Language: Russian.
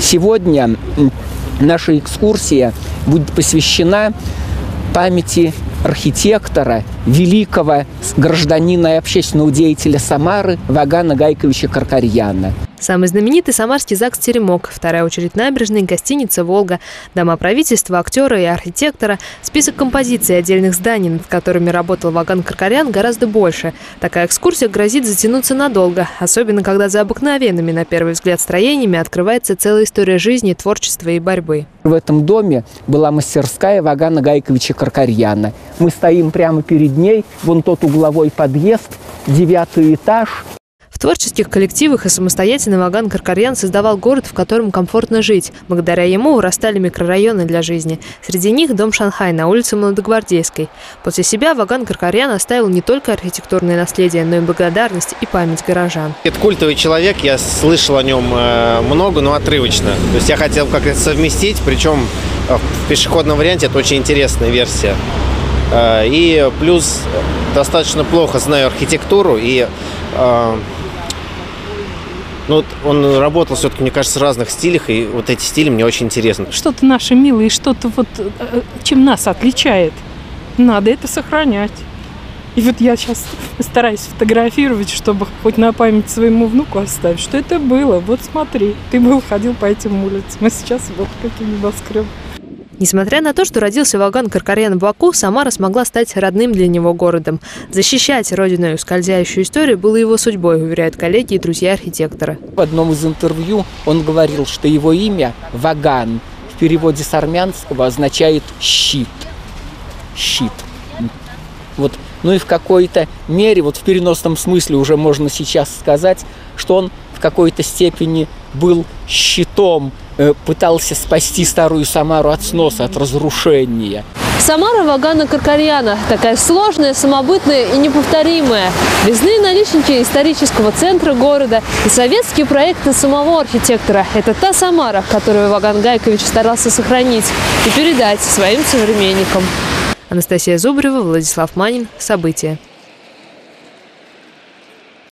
Сегодня наша экскурсия будет посвящена памяти архитектора, великого гражданина и общественного деятеля Самары Вагана Гайковича Каркарьяна. Самый знаменитый самарский ЗАГС «Теремок», вторая очередь набережной, гостиница «Волга», дома правительства, актера и архитектора, список композиций отдельных зданий, над которыми работал Ваган Каркарян, гораздо больше. Такая экскурсия грозит затянуться надолго, особенно когда за обыкновенными, на первый взгляд, строениями открывается целая история жизни, творчества и борьбы. В этом доме была мастерская Вагана Гайковича Каркарьяна. Мы стоим прямо перед ней, вон тот угловой подъезд, девятый этаж, в творческих коллективах и самостоятельно Ваган Каркарьян создавал город, в котором комфортно жить. Благодаря ему урастали микрорайоны для жизни. Среди них дом Шанхай на улице Молодогвардейской. После себя Ваган Каркарьян оставил не только архитектурное наследие, но и благодарность и память горожан. Это культовый человек, я слышал о нем э, много, но отрывочно. То есть я хотел как-то совместить, причем э, в пешеходном варианте это очень интересная версия. Э, и плюс достаточно плохо знаю архитектуру и ну, он работал все-таки, мне кажется, в разных стилях, и вот эти стили мне очень интересны. Что-то наше милое, что-то вот, э, чем нас отличает. Надо это сохранять. И вот я сейчас стараюсь фотографировать, чтобы хоть на память своему внуку оставить, что это было. Вот смотри, ты был, ходил по этим улицам, а сейчас вот какие небоскребы. Несмотря на то, что родился Ваган Каркарян в Баку, Самара смогла стать родным для него городом. Защищать родину и скользящую историю было его судьбой, уверяют коллеги и друзья архитектора. В одном из интервью он говорил, что его имя Ваган в переводе с армянского означает «щит». Щит. Вот. Ну и в какой-то мере, вот в переносном смысле уже можно сейчас сказать, что он в какой-то степени был щитом пытался спасти старую Самару от сноса, от разрушения. Самара Вагана Каркарьяна такая сложная, самобытная и неповторимая. Резные наличники исторического центра города и советские проекты самого архитектора. Это та Самара, которую Ваган Гайкович старался сохранить и передать своим современникам. Анастасия Зубрева, Владислав Манин. События.